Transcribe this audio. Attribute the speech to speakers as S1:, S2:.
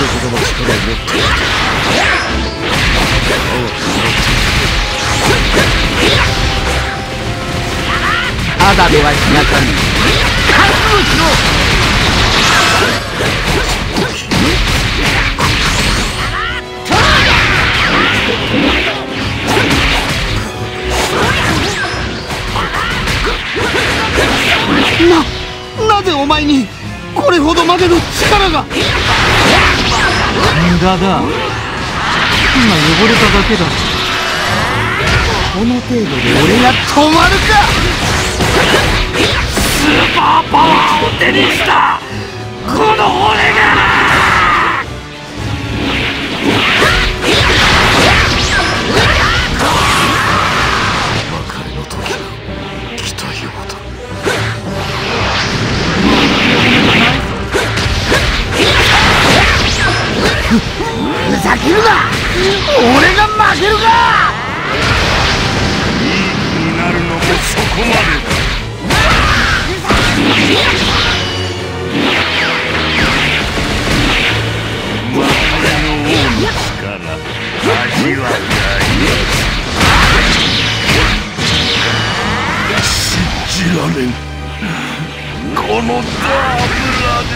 S1: るほどの力を持っている
S2: だではなか覚悟しろな、なぜお前にこれほどまでの力が駄だ。今汚れただけだ。この程度で俺が止まるか。スーパーパワーを手にした。この俺が。ざけるな。俺が負けるか。
S3: いいになるのもそこまでだ。味わい信じられん。このダーブラが